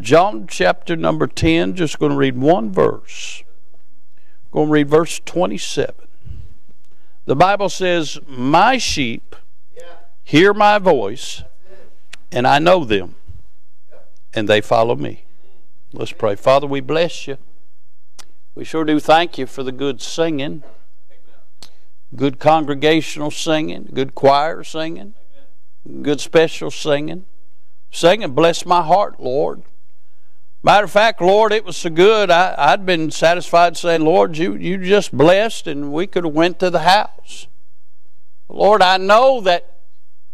John chapter number 10, just going to read one verse. Going to read verse 27. The Bible says, My sheep hear my voice, and I know them, and they follow me. Let's pray. Father, we bless you. We sure do thank you for the good singing, good congregational singing, good choir singing, good special singing. Singing, bless my heart, Lord. Matter of fact, Lord, it was so good. I, I'd been satisfied saying, Lord, you, you just blessed and we could have went to the house. Lord, I know that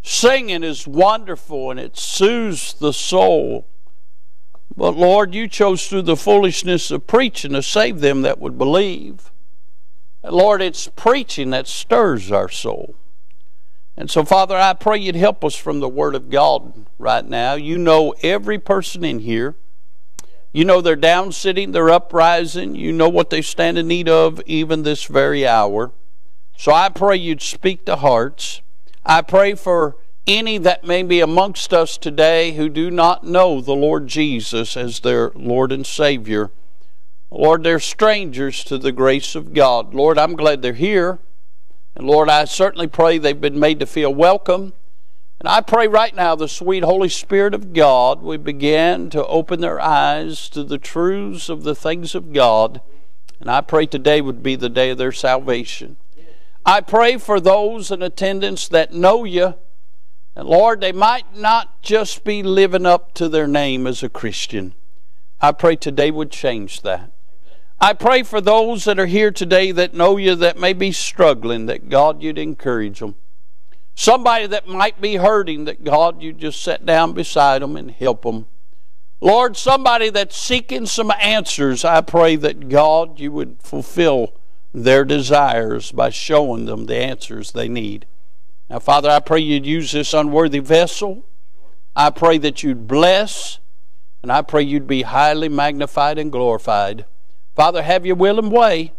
singing is wonderful and it soothes the soul. But Lord, you chose through the foolishness of preaching to save them that would believe. Lord, it's preaching that stirs our soul. And so, Father, I pray you'd help us from the Word of God right now. You know every person in here. You know their down sitting, their uprising. You know what they stand in need of even this very hour. So I pray you'd speak to hearts. I pray for any that may be amongst us today who do not know the Lord Jesus as their Lord and Savior. Lord, they're strangers to the grace of God. Lord, I'm glad they're here. And Lord, I certainly pray they've been made to feel welcome. And I pray right now the sweet Holy Spirit of God will begin to open their eyes to the truths of the things of God. And I pray today would be the day of their salvation. I pray for those in attendance that know you and Lord, they might not just be living up to their name as a Christian. I pray today would change that. I pray for those that are here today that know you that may be struggling, that God, you'd encourage them. Somebody that might be hurting, that God, you just sit down beside them and help them. Lord, somebody that's seeking some answers, I pray that God, you would fulfill their desires by showing them the answers they need. Now, Father, I pray you'd use this unworthy vessel. I pray that you'd bless, and I pray you'd be highly magnified and glorified. Father, have your will and way.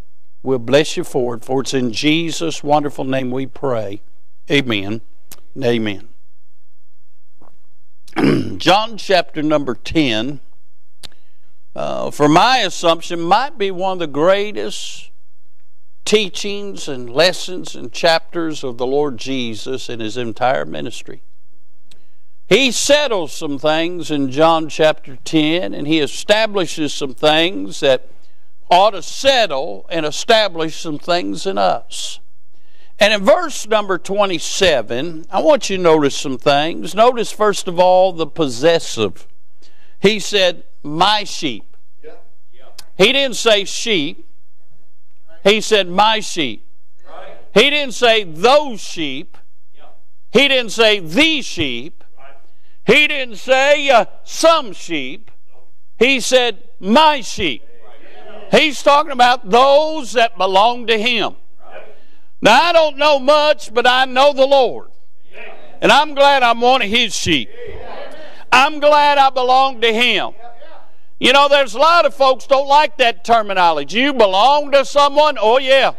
We'll bless you for it, for it's in Jesus' wonderful name we pray. Amen. Amen. John chapter number 10, uh, for my assumption, might be one of the greatest teachings and lessons and chapters of the Lord Jesus in his entire ministry. He settles some things in John chapter 10, and he establishes some things that ought to settle and establish some things in us. And in verse number 27, I want you to notice some things. Notice, first of all, the possessive. He said, My sheep. He didn't say sheep, he said, My sheep. He didn't say those sheep. He didn't say the sheep. He didn't say uh, some sheep. He said, My sheep. He's talking about those that belong to Him. Now, I don't know much, but I know the Lord. And I'm glad I'm one of His sheep. I'm glad I belong to Him. You know, there's a lot of folks don't like that terminology. You belong to someone? Oh, yeah.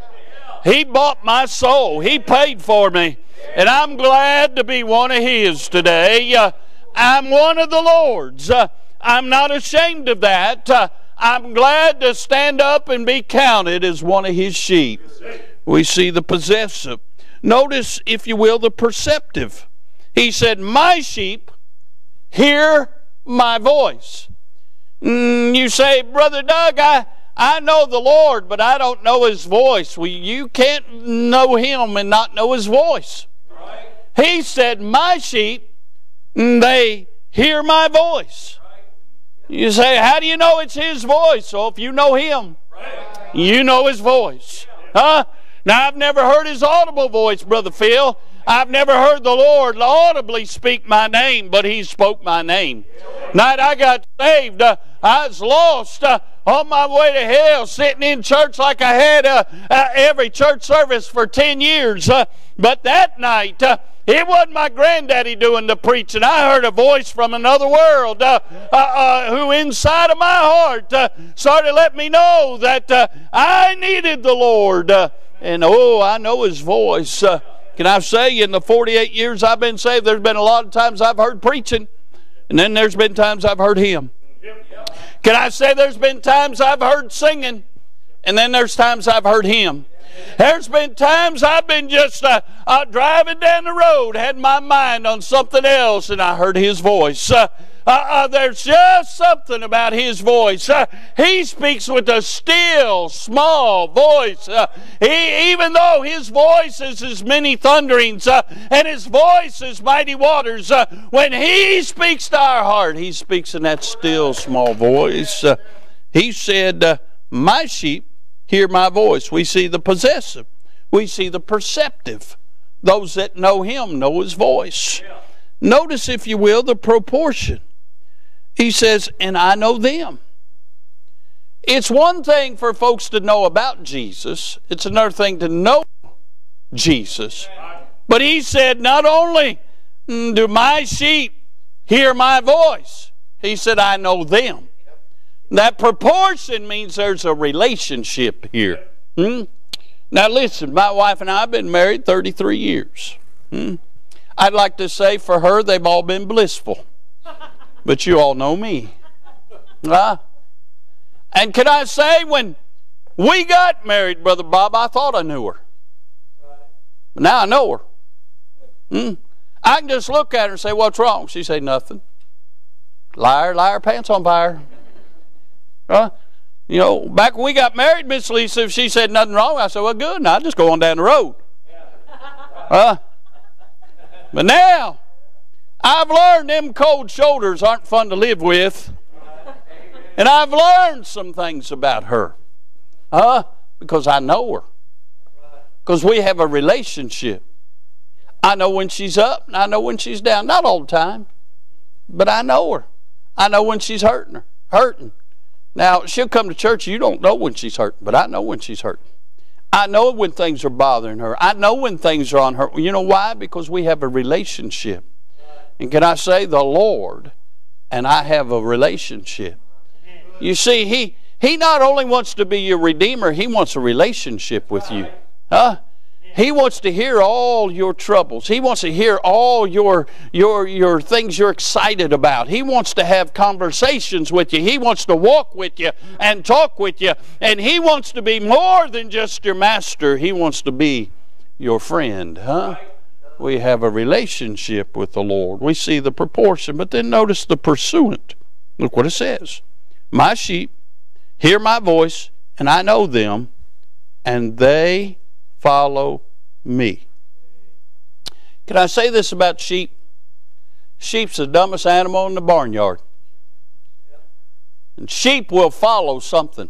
He bought my soul. He paid for me. And I'm glad to be one of His today. Uh, I'm one of the Lord's. Uh, I'm not ashamed of that. Uh, I'm glad to stand up and be counted as one of His sheep. We see the possessive. Notice, if you will, the perceptive. He said, My sheep hear my voice. Mm, you say, Brother Doug, I, I know the Lord, but I don't know his voice. Well, you can't know him and not know his voice. Right. He said, My sheep, mm, they hear my voice. Right. You say, How do you know it's his voice? So if you know him, right. you know his voice. Huh? Now, I've never heard his audible voice, Brother Phil. I've never heard the Lord audibly speak my name, but He spoke my name. Night I got saved, uh, I was lost uh, on my way to hell, sitting in church like I had uh, uh every church service for 10 years. Uh, but that night, uh, it wasn't my granddaddy doing the preaching. I heard a voice from another world uh, uh, uh, who, inside of my heart, started to let me know that I needed the Lord. And oh, I know his voice. Uh, can I say, in the 48 years I've been saved, there's been a lot of times I've heard preaching, and then there's been times I've heard him. Can I say there's been times I've heard singing, and then there's times I've heard him. There's been times I've been just uh, uh, driving down the road, had my mind on something else, and I heard his voice. Uh, uh, uh, there's just something about his voice. Uh, he speaks with a still, small voice. Uh, he, even though his voice is as many thunderings and his voice is mighty waters, when he speaks to our heart, he speaks in that still, small voice. he said, My sheep hear my voice. We see the possessive, we see the perceptive. Those that know him know his voice. Notice, if you will, the proportion. He says, and I know them. It's one thing for folks to know about Jesus, it's another thing to know Jesus. But he said, not only do my sheep hear my voice, he said, I know them. That proportion means there's a relationship here. Hmm? Now, listen, my wife and I have been married 33 years. Hmm? I'd like to say for her, they've all been blissful. But you all know me. Huh? And can I say, when we got married, Brother Bob, I thought I knew her. But now I know her. Hmm? I can just look at her and say, What's wrong? She say, Nothing. Liar, liar, pants on fire. Huh? You know, back when we got married, Miss Lisa, if she said nothing wrong, I said, Well, good. Now I just go on down the road. Huh? But now, I've learned them cold shoulders aren't fun to live with. And I've learned some things about her. Huh? Because I know her. Because we have a relationship. I know when she's up and I know when she's down. Not all the time. But I know her. I know when she's hurting her. Hurting. Now, she'll come to church. You don't know when she's hurt, but I know when she's hurt. I know when things are bothering her. I know when things are on her. You know why? Because we have a relationship. And can I say, the Lord and I have a relationship. You see, He He not only wants to be your Redeemer, He wants a relationship with you. Huh? He wants to hear all your troubles. He wants to hear all your, your, your things you're excited about. He wants to have conversations with you. He wants to walk with you and talk with you. And He wants to be more than just your master. He wants to be your friend. Huh? we have a relationship with the Lord. We see the proportion, but then notice the pursuant. Look what it says My sheep hear my voice, and I know them, and they follow me. Can I say this about sheep? Sheep's the dumbest animal in the barnyard. And sheep will follow something.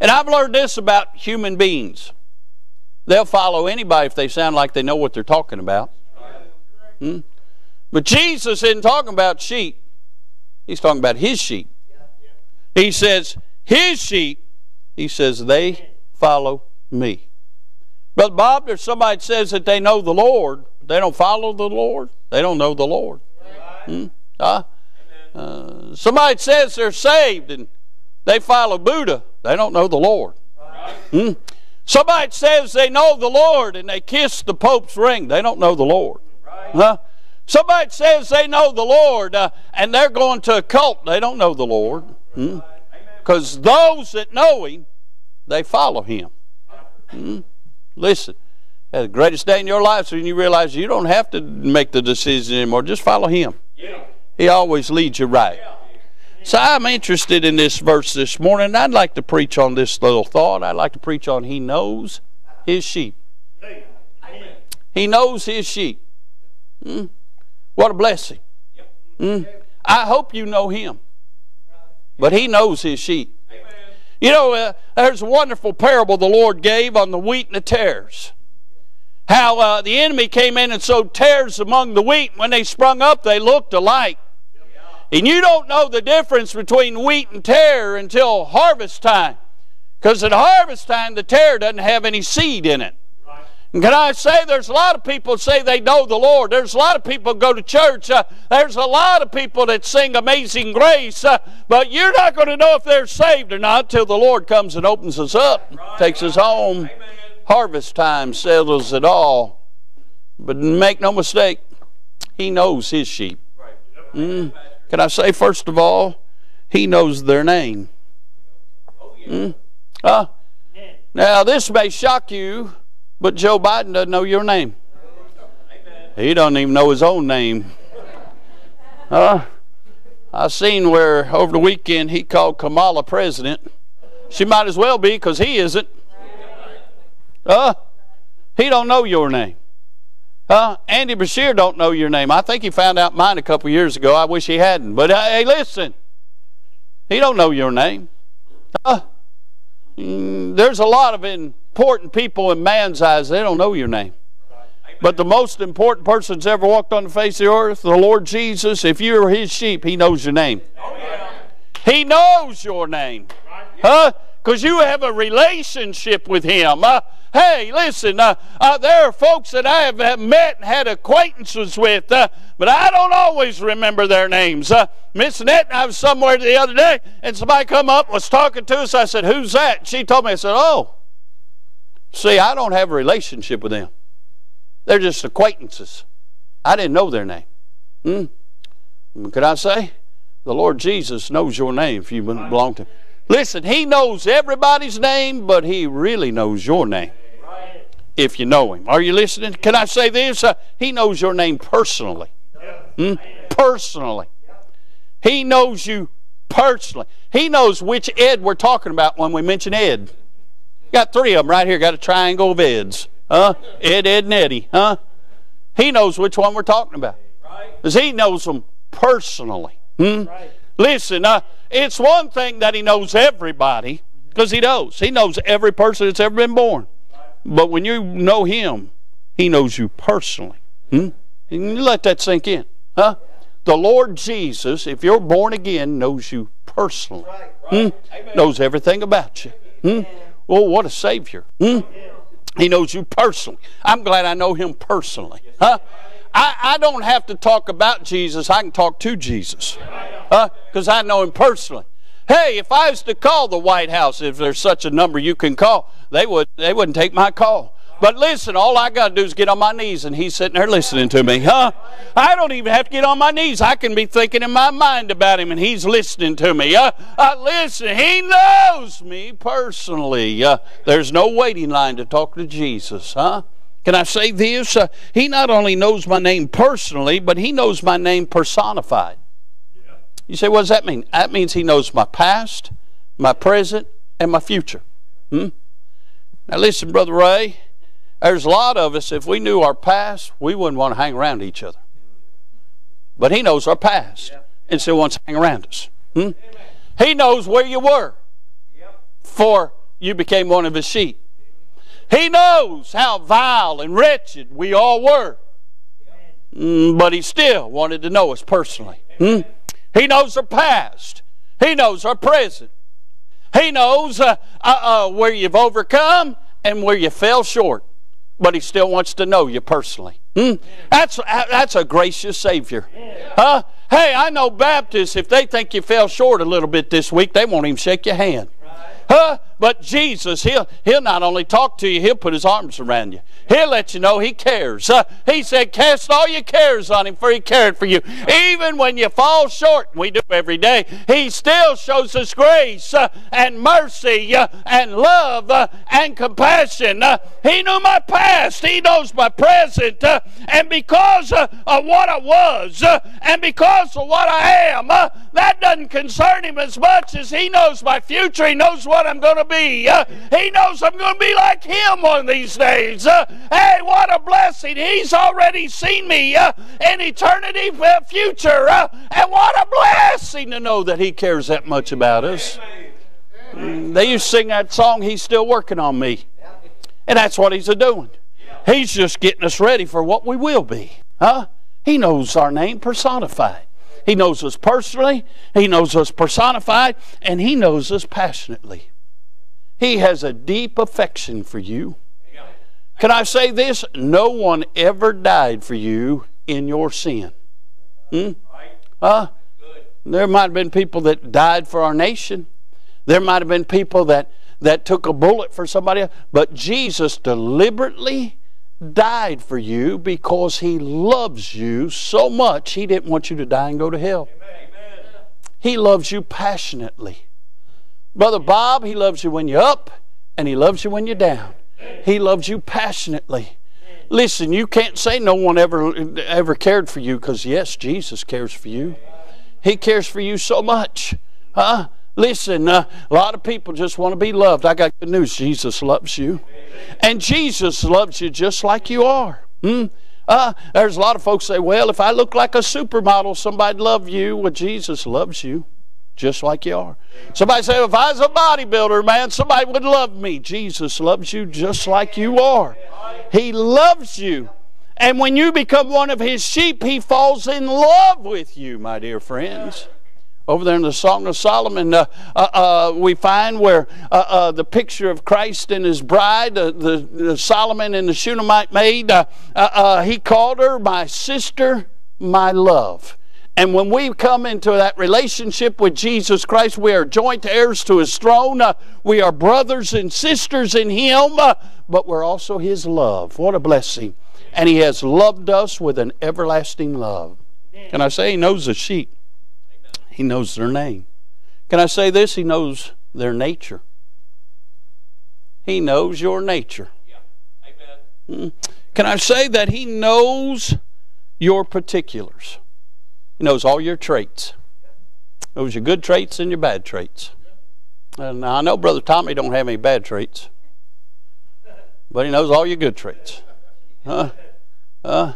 And I've learned this about human beings. They'll follow anybody if they sound like they know what they're talking about. Hmm? But Jesus isn't talking about sheep. He's talking about his sheep. He says, his sheep, he says, they follow me. Brother Bob, there's somebody says that they know the Lord, they don't follow the Lord. They don't know the Lord. Hmm? Uh, uh, somebody says they're saved and they follow Buddha. They don't know the Lord. Hmm? Somebody says they know the Lord and they kiss the Pope's ring. They don't know the Lord. Huh? Somebody says they know the Lord uh, and they're going to a cult. They don't know the Lord. Because hmm? those that know Him, they follow Him. Hmm? Listen, the greatest day in your life is when you realize you don't have to make the decision anymore. Just follow Him. Yeah. He always leads you right. So I'm interested in this verse this morning. I'd like to preach on this little thought. I'd like to preach on He knows His sheep. Amen. He knows His sheep. Hmm? What a blessing. Hmm? I hope you know Him. But He knows His sheep. You know, uh, there's a wonderful parable the Lord gave on the wheat and the tares. How uh, the enemy came in and sowed tares among the wheat. When they sprung up, they looked alike. And you don't know the difference between wheat and tare until harvest time. Because at harvest time, the tare doesn't have any seed in it. Can I say, there's a lot of people say they know the Lord. There's a lot of people go to church. Uh, there's a lot of people that sing Amazing Grace. Uh, but you're not going to know if they're saved or not till the Lord comes and opens us up, right. takes us home. Amen. Harvest time settles it all. But make no mistake, He knows His sheep. Mm. Can I say, first of all, He knows their name. Hmm? Uh, now, this may shock you, but Joe Biden doesn't know your name. He doesn't even know his own name. Uh, I seen where over the weekend he called Kamala president. She might as well be because he isn't. Uh, he don't know your name. Uh, Andy Beshear don't know your name. I think he found out mine a couple years ago. I wish he hadn't. But uh, hey, listen, he don't know your name. Uh, mm, there's a lot of important people in man's eyes. They don't know your name. But the most important person that's ever walked on the face of the earth, the Lord Jesus, if you're his sheep, he knows your name. He knows your name. Huh? Because you have a relationship with him. Uh, hey, listen, uh, uh, there are folks that I have met and had acquaintances with, uh, but I don't always remember their names. Uh, Miss Net, I was somewhere the other day, and somebody come up was talking to us. I said, "Who's that?" She told me. I said, "Oh, see, I don't have a relationship with them." They're just acquaintances. I didn't know their name. Hmm? Could I say? The Lord Jesus knows your name if you belong to Him. Listen, He knows everybody's name, but He really knows your name if you know Him. Are you listening? Can I say this? Uh, he knows your name personally. Hmm? Personally. He knows you personally. He knows which Ed we're talking about when we mention Ed. Got three of them right here. Got a triangle of Eds. Huh? Ed, Ed, and Eddie. Huh? He knows which one we're talking about. Because he knows them personally. Hmm? Listen, uh, it's one thing that he knows everybody, because he knows. He knows every person that's ever been born. But when you know him, he knows you personally. Hmm? You let that sink in. Huh? The Lord Jesus, if you're born again, knows you personally. Hmm? Knows everything about you. Hmm? Well, what a Savior. Hmm? He knows you personally. I'm glad I know him personally. Huh? I, I don't have to talk about Jesus. I can talk to Jesus. Because huh? I know him personally. Hey, if I was to call the White House, if there's such a number you can call, they would they wouldn't take my call. But listen, all I got to do is get on my knees, and he's sitting there listening to me. Huh? I don't even have to get on my knees. I can be thinking in my mind about him, and he's listening to me. Uh, uh, listen, he knows me personally. Uh, there's no waiting line to talk to Jesus. Huh? Can I say this? Uh, he not only knows my name personally, but he knows my name personified. You say, what does that mean? That means he knows my past, my present, and my future. Hmm? Now, listen, Brother Ray. There's a lot of us, if we knew our past, we wouldn't want to hang around each other. But He knows our past and still wants to hang around us. Hmm? He knows where you were before you became one of His sheep. He knows how vile and wretched we all were. Mm, but He still wanted to know us personally. Hmm? He knows our past, He knows our present. He knows uh, uh, uh, where you've overcome and where you fell short but he still wants to know you personally. Hmm? That's, that's a gracious Savior. Huh? Hey, I know Baptists, if they think you fell short a little bit this week, they won't even shake your hand. Huh? But Jesus, he'll, he'll not only talk to you, he'll put his arms around you. He'll let you know he cares. Uh, he said, Cast all your cares on him, for he cared for you. Even when you fall short, we do every day, he still shows us grace uh, and mercy uh, and love uh, and compassion. Uh, he knew my past, he knows my present. Uh, and because of what I was and because of what I am, that doesn't concern him as much as he knows my future. He knows what I'm going to be. he knows I'm going to be like him one of these days. Hey, what a blessing. He's already seen me uh, in eternity uh, future. Uh, and what a blessing to know that He cares that much about us. Mm, they used to sing that song, He's Still Working on Me. And that's what He's a doing. He's just getting us ready for what we will be. Huh? He knows our name personified. He knows us personally, He knows us personified, and He knows us passionately. He has a deep affection for you. Can I say this? No one ever died for you in your sin. Hmm? Huh? There might have been people that died for our nation. There might have been people that, that took a bullet for somebody else. But Jesus deliberately died for you because he loves you so much he didn't want you to die and go to hell. Amen. He loves you passionately. Brother Bob, He loves you when you're up and He loves you when you're down. He loves you passionately. Listen, you can't say no one ever ever cared for you because yes, Jesus cares for you. He cares for you so much. Huh? Listen, uh, a lot of people just want to be loved. I got good news. Jesus loves you. And Jesus loves you just like you are. Hmm? Uh, there's a lot of folks say, well, if I look like a supermodel, somebody'd love you. Well, Jesus loves you just like you are. Somebody say, if I was a bodybuilder, man, somebody would love me. Jesus loves you just like you are. He loves you. And when you become one of his sheep, he falls in love with you, my dear friends. Over there in the Song of Solomon, uh, uh, uh, we find where uh, uh, the picture of Christ and his bride, the, the, Solomon and the Shunammite maid, uh, he called her my sister, my love. And when we come into that relationship with Jesus Christ, we are joint heirs to his throne. we are brothers and sisters in him, but we're also his love. What a blessing and He has loved us with an everlasting love. Can I say He knows the sheep? He knows their name. Can I say this? He knows their nature. He knows your nature. Hmm. Can I say that He knows your particulars? Knows all your traits. Knows your good traits and your bad traits. And I know Brother Tommy don't have any bad traits, but he knows all your good traits. Huh? Huh?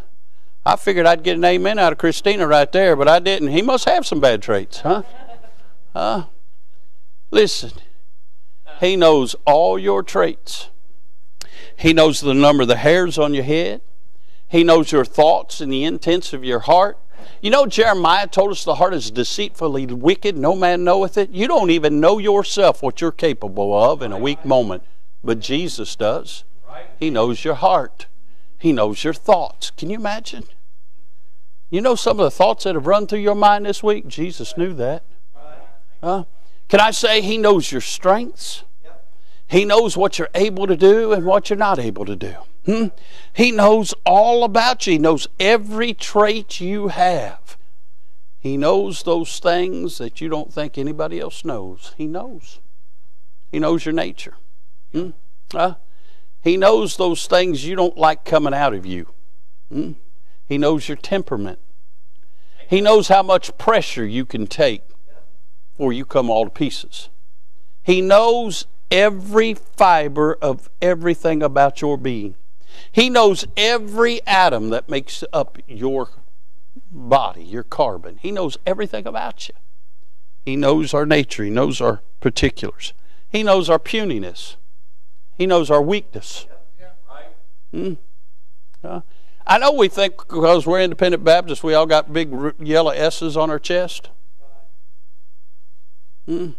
I figured I'd get an amen out of Christina right there, but I didn't. He must have some bad traits, huh? Huh? listen, he knows all your traits. He knows the number of the hairs on your head. He knows your thoughts and the intents of your heart. You know, Jeremiah told us the heart is deceitfully wicked, no man knoweth it. You don't even know yourself what you're capable of in a weak moment, but Jesus does. He knows your heart. He knows your thoughts. Can you imagine? You know some of the thoughts that have run through your mind this week? Jesus knew that. Huh? Can I say He knows your strengths? He knows what you're able to do and what you're not able to do. Hmm? He knows all about you. He knows every trait you have. He knows those things that you don't think anybody else knows. He knows. He knows your nature. Hmm? Huh? He knows those things you don't like coming out of you. Hmm? He knows your temperament. He knows how much pressure you can take before you come all to pieces. He knows every fiber of everything about your being. He knows every atom that makes up your body, your carbon. He knows everything about you. He knows our nature. He knows our particulars. He knows our puniness. He knows our weakness. Hmm? Uh, I know we think because we're independent Baptists, we all got big yellow S's on our chest. Hmm?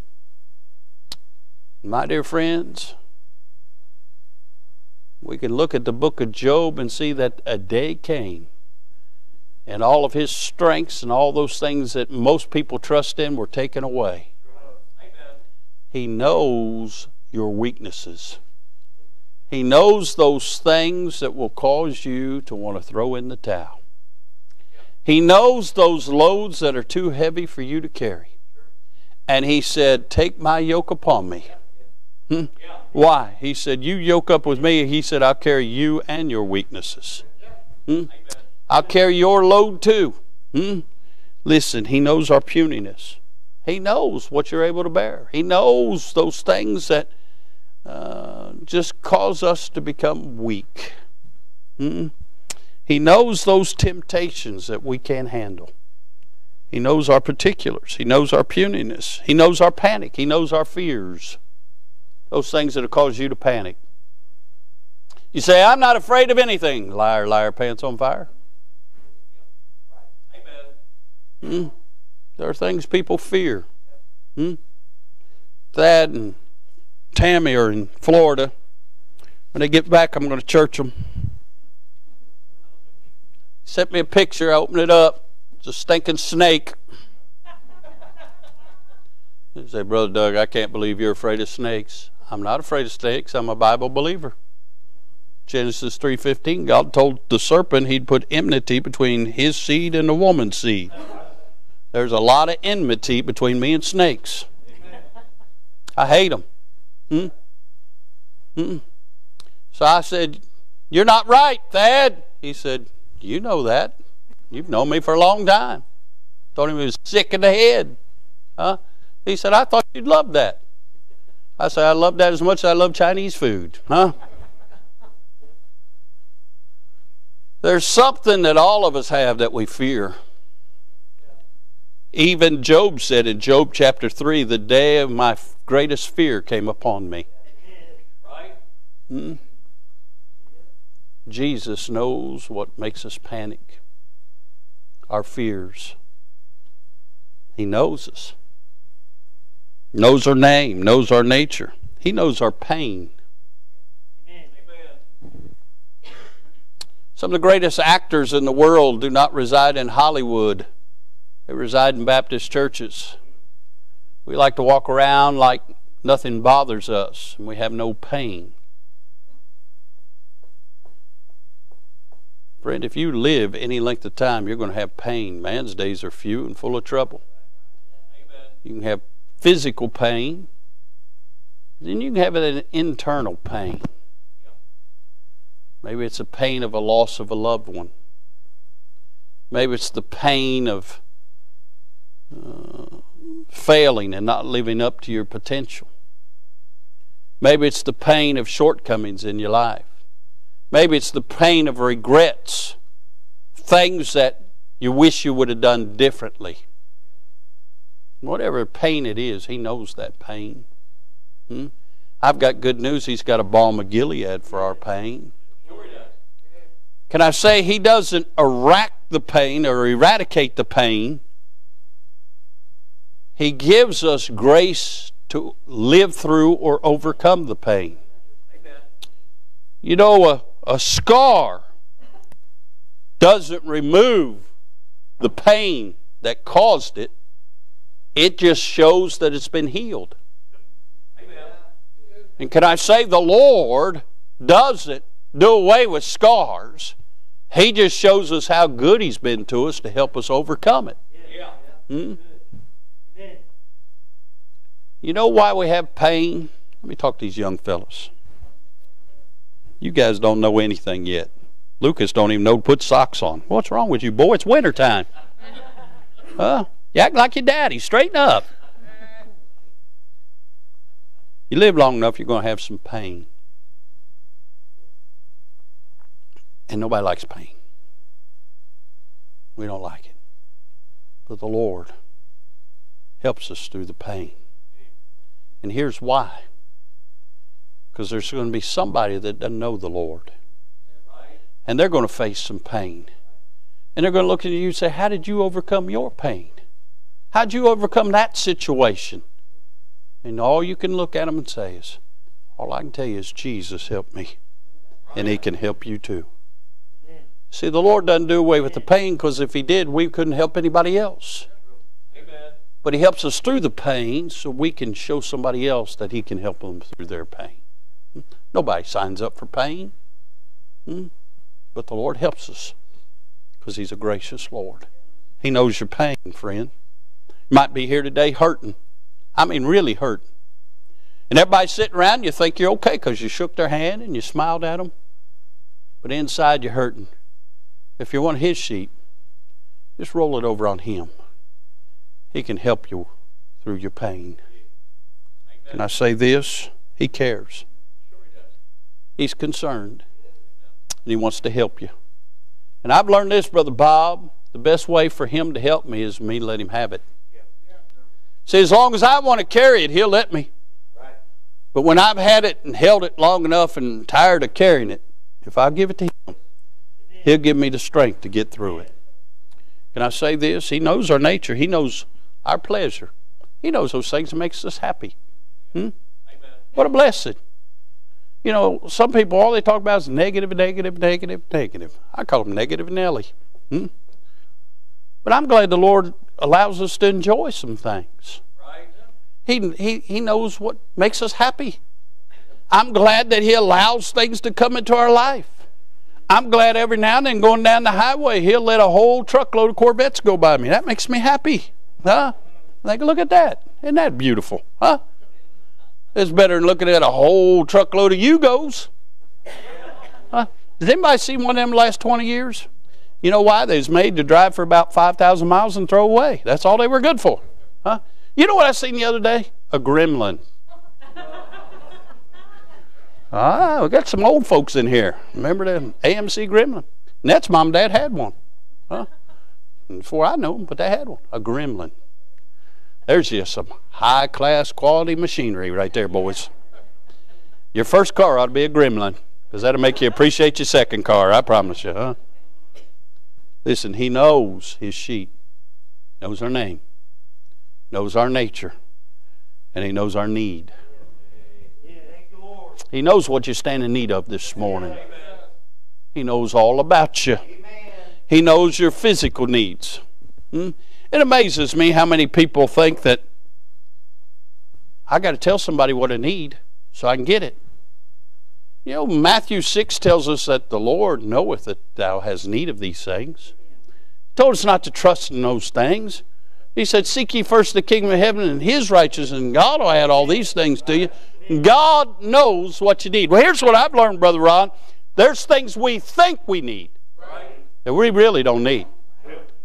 My dear friends, we can look at the book of Job and see that a day came and all of his strengths and all those things that most people trust in were taken away. He knows your weaknesses. He knows those things that will cause you to want to throw in the towel. He knows those loads that are too heavy for you to carry. And he said, Take my yoke upon me. Hmm? Why? He said, You yoke up with me. He said, I'll carry you and your weaknesses. Hmm? I'll carry your load too. Hmm? Listen, he knows our puniness. He knows what you're able to bear. He knows those things that uh, just cause us to become weak. Mm-mm. He knows those temptations that we can't handle. He knows our particulars. He knows our puniness. He knows our panic. He knows our fears. Those things that have caused you to panic. You say, I'm not afraid of anything. Liar, liar, pants on fire. Mm. There are things people fear. Mm. Thad and Tammy are in Florida. When they get back, I'm going to church them. Sent me a picture. I opened it up. It's a stinking snake. He say, Brother Doug, I can't believe you're afraid of snakes. I'm not afraid of snakes. I'm a Bible believer. Genesis 3:15, God told the serpent he'd put enmity between his seed and the woman's seed. There's a lot of enmity between me and snakes. I hate them. Hmm? Hmm? So I said, You're not right, Thad. He said, You know that. You've known me for a long time. Told him he was sick in the head. Huh? He said, I thought you'd love that. I say, I love that as much as I love Chinese food. Huh? There's something that all of us have that we fear. Even Job said in Job chapter 3, the day of my greatest fear came upon me. Hmm? Jesus knows what makes us panic, our fears. He knows us, knows our name, knows our nature. He knows our pain. Some of the greatest actors in the world do not reside in Hollywood. They reside in Baptist churches. We like to walk around like nothing bothers us and we have no pain. Friend, if you live any length of time, you're going to have pain. Man's days are few and full of trouble. Amen. You can have physical pain, then you can have an internal pain. Maybe it's a pain of a loss of a loved one. Maybe it's the pain of uh, failing and not living up to your potential. Maybe it's the pain of shortcomings in your life. Maybe it's the pain of regrets, things that you wish you would have done differently. Whatever pain it is, He knows that pain. Hmm? I've got good news. He's got a balm of Gilead for our pain. Can I say He doesn't eradicate the pain or eradicate the pain? He gives us grace to live through or overcome the pain. Amen. You know, a, a scar doesn't remove the pain that caused it, it just shows that it's been healed. Amen. And can I say, the Lord doesn't do away with scars. He just shows us how good He's been to us to help us overcome it. Yeah. Hmm? You know why we have pain? Let me talk to these young fellows. You guys don't know anything yet. Lucas don't even know to put socks on. What's wrong with you, boy? It's winter time. Huh? You act like your daddy. Straighten up. You live long enough, you're going to have some pain. And nobody likes pain. We don't like it. But the Lord helps us through the pain. And here's why. Because there's going to be somebody that doesn't know the Lord. And they're going to face some pain. And they're going to look at you and say, How did you overcome your pain? How did you overcome that situation? And all you can look at them and say is, All I can tell you is Jesus helped me. And He can help you too. See, the Lord doesn't do away with the pain because if He did, we couldn't help anybody else. But He helps us through the pain so we can show somebody else that He can help them through their pain. Nobody signs up for pain. Hmm? But the Lord helps us because He's a gracious Lord. He knows your pain, friend. Might be here today hurting. I mean, really hurting. And everybody sitting around, you think you're okay because you shook their hand and you smiled at them. But inside you're hurting. If you're one of His sheep, just roll it over on Him. He can help you through your pain. Can I say this? He cares. He's concerned. And He wants to help you. And I've learned this, Brother Bob. The best way for Him to help me is me let Him have it. See, as long as I want to carry it, He'll let me. But when I've had it and held it long enough and tired of carrying it, if I give it to Him, He'll give me the strength to get through it. Can I say this? He knows our nature. He knows our pleasure. He knows those things that makes us happy. Hmm? What a blessing. You know, some people, all they talk about is negative, negative, negative, negative. I call them negative Nelly. Hmm? But I'm glad the Lord allows us to enjoy some things. He, he, he knows what makes us happy. I'm glad that He allows things to come into our life. I'm glad every now and then going down the highway, He'll let a whole truckload of Corvettes go by me. That makes me happy. Huh? Think, look at that. Isn't that beautiful? Huh? It's better than looking at a whole truckload of Yugos. Huh? Did anybody see one of them last 20 years? You know why? They was made to drive for about 5,000 miles and throw away. That's all they were good for. Huh? You know what I seen the other day? A gremlin. ah, we got some old folks in here. Remember the AMC gremlin? Net's mom and dad had one. Huh? Before I knew them, but they had one. A gremlin. There's just some high class quality machinery right there, boys. Your first car ought to be a gremlin, because that'll make you appreciate your second car, I promise you, huh? Listen, he knows his sheep, knows our name, knows our nature, and he knows our need. He knows what you stand in need of this morning. He knows all about you. He knows your physical needs. Hmm? It amazes me how many people think that I got to tell somebody what I need so I can get it. You know, Matthew 6 tells us that the Lord knoweth that thou hast need of these things. Told us not to trust in those things. He said, Seek ye first the kingdom of heaven and his righteousness, and God will add all these things to you. God knows what you need. Well, here's what I've learned, Brother Ron. There's things we think we need that we really don't need.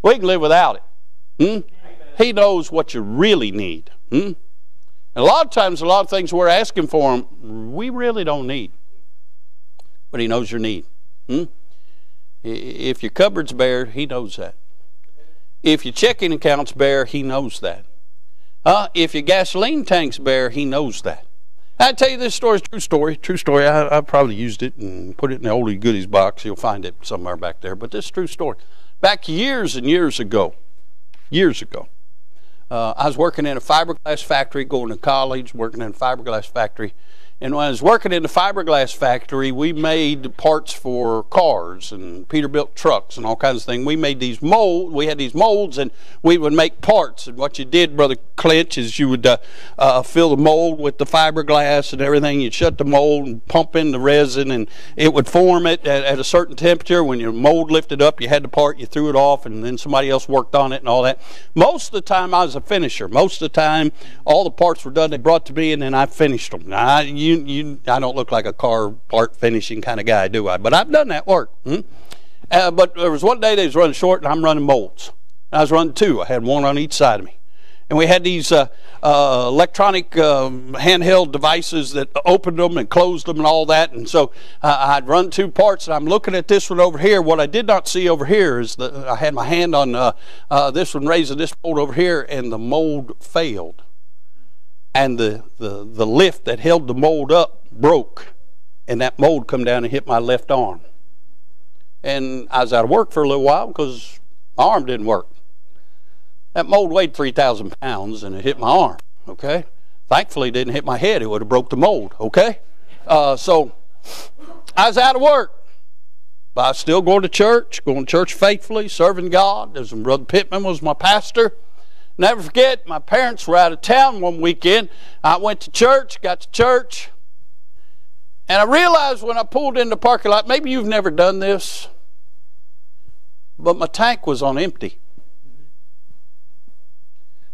We can live without it. Hmm? He knows what you really need. Hmm? And a lot of times, a lot of things we're asking for Him, we really don't need but He knows your need. Hmm? If your cupboard's bare, He knows that. If your checking account's bare, He knows that. Uh, if your gasoline tank's bare, He knows that. I tell you this story, true story, true story. I, I probably used it and put it in the oldie goodies box. You'll find it somewhere back there. But this true story. Back years and years ago, years ago, uh, I was working in a fiberglass factory, going to college, working in a fiberglass factory, and when I was working in the fiberglass factory, we made parts for cars and Peterbilt trucks and all kinds of things. We made these mold. We had these molds, and we would make parts. And what you did, brother Clinch, is you would uh, uh, fill the mold with the fiberglass and everything. You'd shut the mold and pump in the resin, and it would form it at, at a certain temperature. When your mold lifted up, you had the part, you threw it off, and then somebody else worked on it and all that. Most of the time, I was a finisher. Most of the time, all the parts were done. They brought to me, and then I finished them. Now, I, you, you, I don't look like a car part finishing kind of guy, do I? But I've done that work. Hmm? Uh, but there was one day they was running short, and I'm running molds. I was running two. I had one on each side of me. And we had these uh, uh, electronic um, handheld devices that opened them and closed them and all that. And so uh, I'd run two parts, and I'm looking at this one over here. What I did not see over here is that I had my hand on uh, uh, this one raising this mold over here, and the mold failed and the, the, the lift that held the mold up broke and that mold come down and hit my left arm. And i was out of work for a little while because my arm didn't work. That mold weighed 3000 pounds and it hit my arm okay? Thankfully it didn't hit my head. It would have broke the mold okay? Uh, so i was out of work. But i was still going to church going to church faithfully serving god. There's brother pittman was my pastor Never forget, my parents were out of town one weekend. I went to church, got to church, and I realized when I pulled in the parking lot, maybe you've never done this, but my tank was on empty.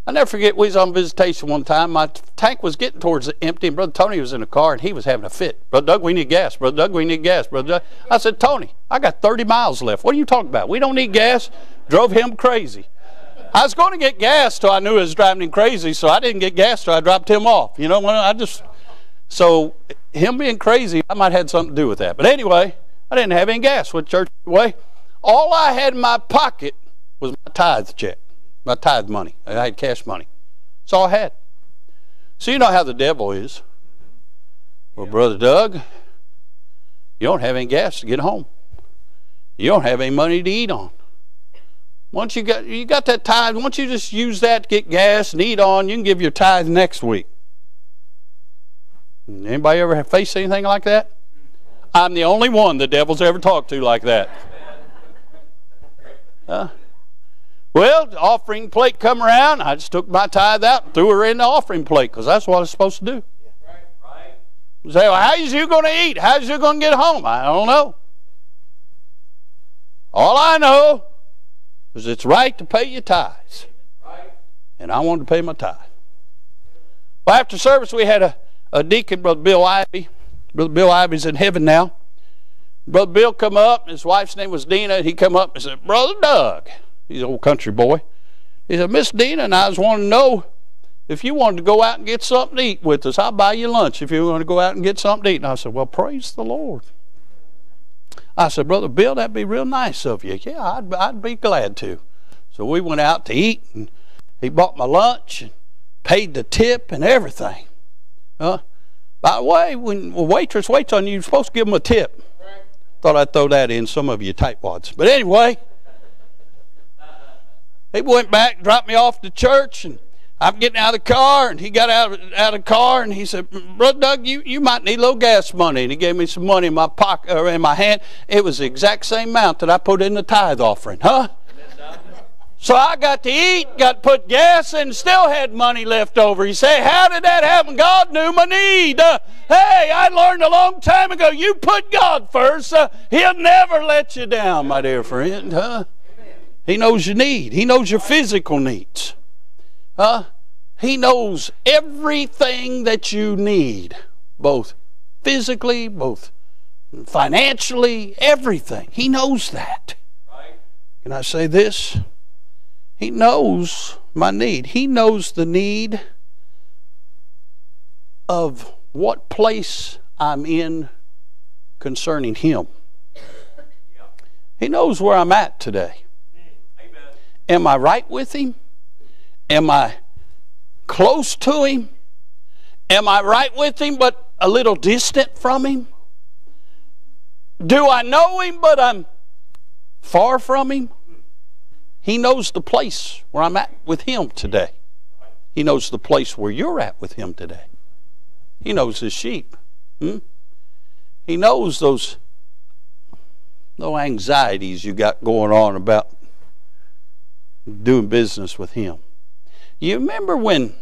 I never forget, we was on visitation one time. My tank was getting towards the empty, and Brother Tony was in the car, and he was having a fit. Brother Doug, we need gas. Brother Doug, we need gas. Brother Doug. I said, Tony, I got 30 miles left. What are you talking about? We don't need gas. Drove him crazy. I was going to get gas till I knew it was driving him crazy, so I didn't get gas till I dropped him off. You know, I just so him being crazy, I might have had something to do with that. But anyway, I didn't have any gas with church away. All I had in my pocket was my tithe check, my tithe money. I had cash money. That's all I had. So you know how the devil is. Well, brother Doug, you don't have any gas to get home. You don't have any money to eat on. Once you got you got that tithe, once you just use that to get gas and eat on, you can give your tithe next week. Anybody ever faced anything like that? I'm the only one the devil's ever talked to like that. Well, the offering plate come around. I just took my tithe out and threw her in the offering plate because that's what I was supposed to do. You say, well, how's you going to eat? How's you going to get home? I don't know. All I know because it's right to pay your tithes. and I wanted to pay my tithe. Well, after service, we had a, a deacon, Brother Bill Ivy. Brother Bill Ivy's in heaven now. Brother Bill come up, his wife's name was Dina. He come up and said, Brother Doug, he's an old country boy. He said, Miss Dina and I just wanting to know if you wanted to go out and get something to eat with us. I'll buy you lunch if you want to go out and get something to eat. And I said, Well, praise the Lord. I said, Brother Bill, that'd be real nice of you. Yeah, I'd, I'd be glad to. So we went out to eat, and he bought my lunch and paid the tip and everything. Huh? by the way, when a waitress waits on you, you're supposed to give them a tip. Thought I'd throw that in some of you tightwads. But anyway, he went back, dropped me off to church, and I'm getting out of the car, and he got out of, out of the car, and he said, "Brother Doug, you, you might need a little gas money." And he gave me some money in my pocket or in my hand. It was the exact same amount that I put in the tithe offering, huh? So I got to eat, got to put gas in, still had money left over. He said, How did that happen? God knew my need. Uh, hey, I learned a long time ago, you put God first. Uh, he'll never let you down, my dear friend. Huh? He knows your need, He knows your physical needs. Huh? He knows everything that you need, both physically, both financially, everything. He knows that. Can I say this? He knows my need. He knows the need of what place I'm in concerning Him. He knows where I'm at today. Mm. Am I right with Him? Am I close to Him? Am I right with Him but a little distant from Him? Do I know Him but I'm far from Him? He knows the place where I'm at with Him today. He knows the place where you're at with Him today. He knows His sheep. Hmm? He knows those no anxieties you got going on about doing business with Him. You remember when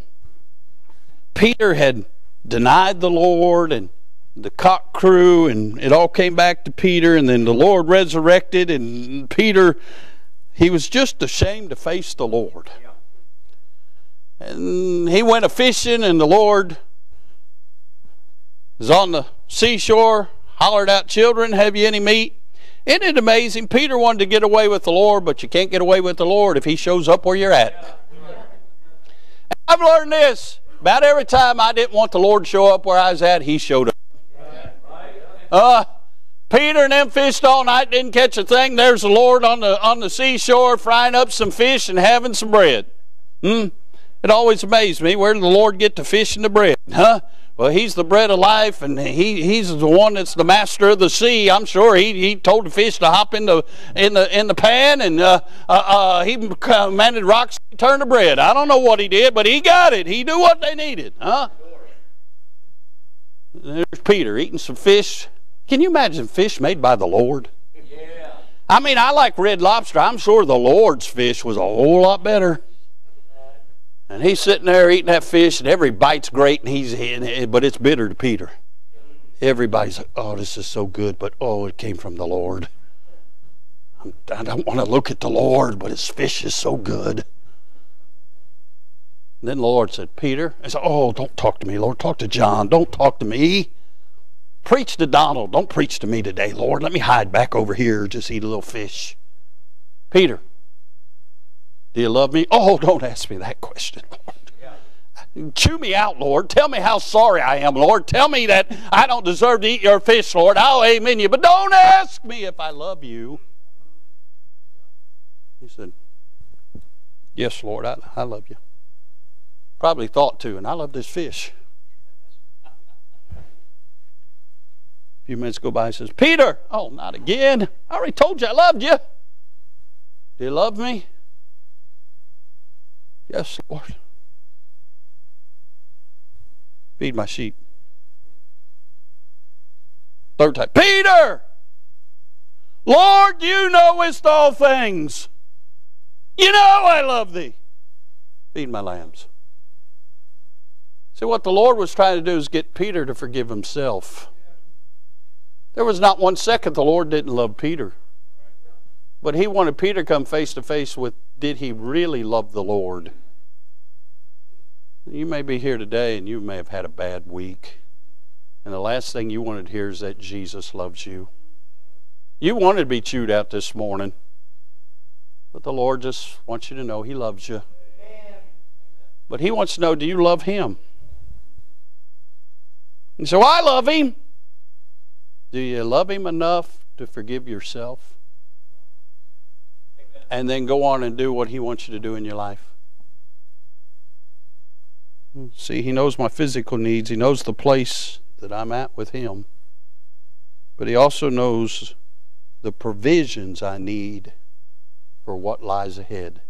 Peter had denied the Lord and the cock crew and it all came back to Peter and then the Lord resurrected and Peter he was just ashamed to face the Lord. And he went a fishing, and the Lord was on the seashore, hollered out, Children, have you any meat? Isn't it amazing? Peter wanted to get away with the Lord, but you can't get away with the Lord if he shows up where you're at. I've learned this. About every time I didn't want the Lord to show up where I was at, he showed up. Uh, Peter and them fished all night, didn't catch a thing. There's the Lord on the on the seashore frying up some fish and having some bread. Hmm? It always amazed me. Where did the Lord get the fish and the bread? Huh? Well, He's the bread of life, and He He's the one that's the master of the sea. I'm sure He He told the fish to hop in the in the in the pan, and uh, uh, uh, He commanded rocks to turn to bread. I don't know what He did, but He got it. He knew what they needed. Huh? There's Peter eating some fish can you imagine fish made by the Lord? Yeah. I mean, I like red lobster. I'm sure the Lord's fish was a whole lot better. And he's sitting there eating that fish, and every bite's great, and he's but it's bitter to Peter. Everybody's like, "Oh, this is so good," but oh, it came from the Lord. I don't want to look at the Lord, but his fish is so good. And then the Lord said, Peter, I said, Oh, don't talk to me, Lord. Talk to John. Don't talk to me. Preach to Donald. Don't preach to me today, Lord. Let me hide back over here, just eat a little fish. Peter, do you love me? Oh, don't ask me that question, Lord. Chew me out, Lord. Tell me how sorry I am, Lord. Tell me that I don't deserve to eat your fish, Lord. I'll amen you. But don't ask me if I love you. He said, Yes, Lord, I, I love you. Probably thought to, and I love this fish. A few minutes go by he says, Peter, oh, not again. I already told you I loved you. Do you love me? Yes, Lord. Feed my sheep. Third time, Peter, Lord, you knowest all things. You know I love thee. Feed my lambs. See, what the Lord was trying to do is get Peter to forgive himself. There was not one second the Lord didn't love Peter. But he wanted Peter to come face to face with did he really love the Lord? You may be here today and you may have had a bad week. And the last thing you wanted to hear is that Jesus loves you. You wanted to be chewed out this morning. But the Lord just wants you to know He loves you. But He wants to know do you love Him? And so I love Him. Do you love Him enough to forgive yourself? And then go on and do what He wants you to do in your life? See, He knows my physical needs, He knows the place that I'm at with Him. But He also knows the provisions I need for what lies ahead.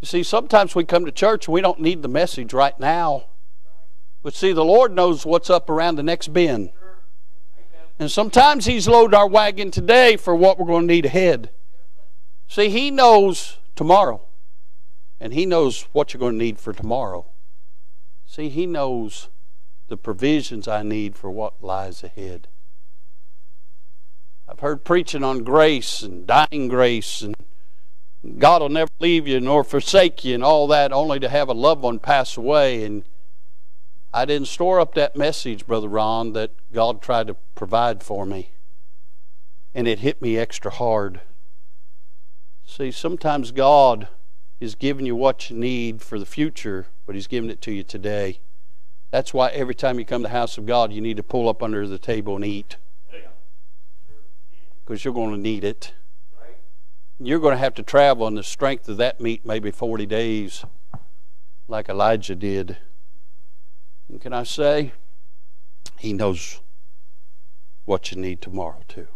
You see, sometimes we come to church and we don't need the message right now. But see, the Lord knows what's up around the next bend. And sometimes He's loaded our wagon today for what we're going to need ahead. See, He knows tomorrow. And He knows what you're going to need for tomorrow. See, He knows the provisions I need for what lies ahead. I've heard preaching on grace and dying grace and God will never leave you nor forsake you and all that only to have a loved one pass away. And I didn't store up that message, Brother Ron, that God tried to provide for me. And it hit me extra hard. See, sometimes God is giving you what you need for the future, but He's giving it to you today. That's why every time you come to the house of God, you need to pull up under the table and eat because you're going to need it. You're going to have to travel on the strength of that meat maybe 40 days, like Elijah did. And can I say, He knows what you need tomorrow, too.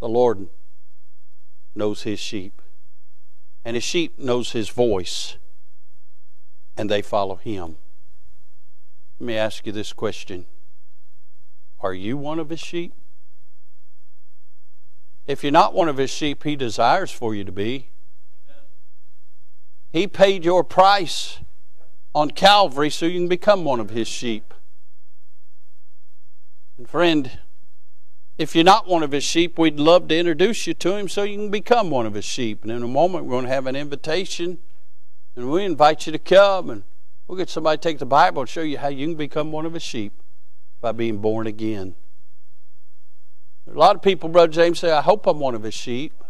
The Lord knows His sheep, and His sheep knows His voice, and they follow Him. Let me ask you this question Are you one of His sheep? If you're not one of his sheep, he desires for you to be. He paid your price on Calvary so you can become one of his sheep. And friend, if you're not one of his sheep, we'd love to introduce you to him so you can become one of his sheep. And in a moment, we're going to have an invitation, and we invite you to come, and we'll get somebody to take the Bible and show you how you can become one of his sheep by being born again. A lot of people, Brother James, say, I hope I'm one of his sheep.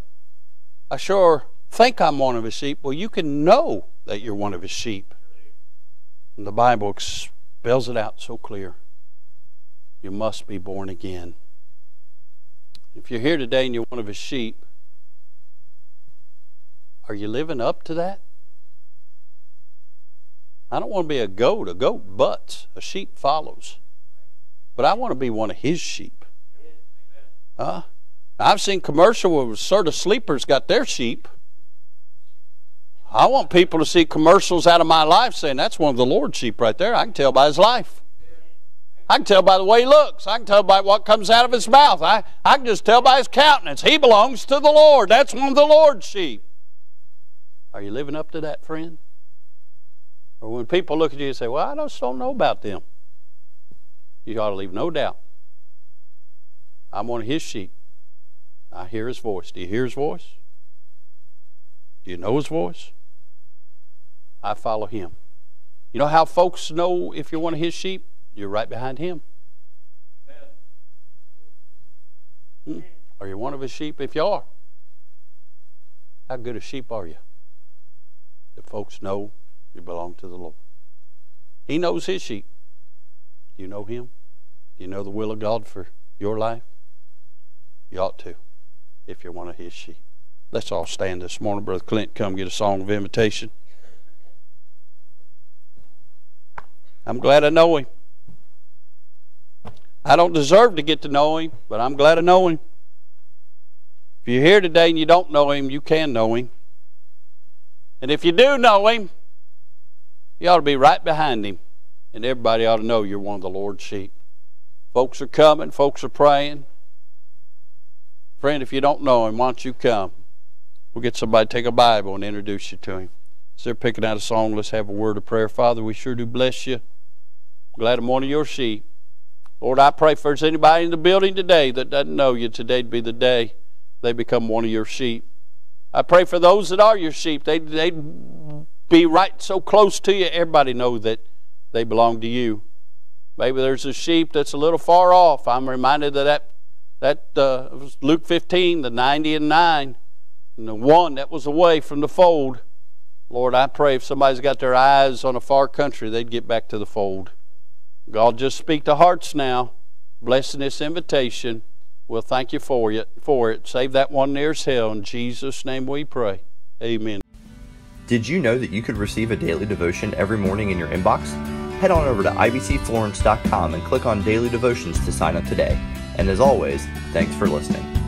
I sure think I'm one of his sheep. Well, you can know that you're one of his sheep. And the Bible spells it out so clear. You must be born again. If you're here today and you're one of his sheep, are you living up to that? I don't want to be a goat. A goat butts, a sheep follows. But I want to be one of his sheep. Uh, I've seen commercial where Serta sleepers got their sheep. I want people to see commercials out of my life saying that's one of the Lord's sheep right there. I can tell by his life. I can tell by the way he looks. I can tell by what comes out of his mouth. I, I can just tell by his countenance. He belongs to the Lord. That's one of the Lord's sheep. Are you living up to that, friend? Or when people look at you and say, Well, I just don't know about them, you ought to leave no doubt I'm one of his sheep. I hear his voice. Do you hear his voice? Do you know his voice? I follow him. You know how folks know if you're one of his sheep? You're right behind him. Hmm. Are you one of his sheep? If you are, how good a sheep are you? The folks know you belong to the Lord. He knows his sheep. Do you know him? Do you know the will of God for your life? You ought to, if you're one of his sheep. Let's all stand this morning. Brother Clint, come get a song of invitation. I'm glad I know him. I don't deserve to get to know him, but I'm glad I know him. If you're here today and you don't know him, you can know him. And if you do know him, you ought to be right behind him. And everybody ought to know you're one of the Lord's sheep. Folks are coming, folks are praying. Friend, if you don't know him, why don't you come? We'll get somebody to take a Bible and introduce you to him. So they're picking out a song. Let's have a word of prayer. Father, we sure do bless you. Glad I'm one of your sheep. Lord, I pray for anybody in the building today that doesn't know you. Today'd be the day they become one of your sheep. I pray for those that are your sheep. They they'd be right so close to you, everybody know that they belong to you. Maybe there's a sheep that's a little far off. I'm reminded of that that uh, Luke 15, the 90 and 9, and the one that was away from the fold. Lord, I pray if somebody's got their eyes on a far country, they'd get back to the fold. God, just speak to hearts now, blessing this invitation. We'll thank you for it. For it, save that one nearest hell. In Jesus' name, we pray. Amen. Did you know that you could receive a daily devotion every morning in your inbox? Head on over to ibcflorence.com and click on Daily Devotions to sign up today. And as always, thanks for listening.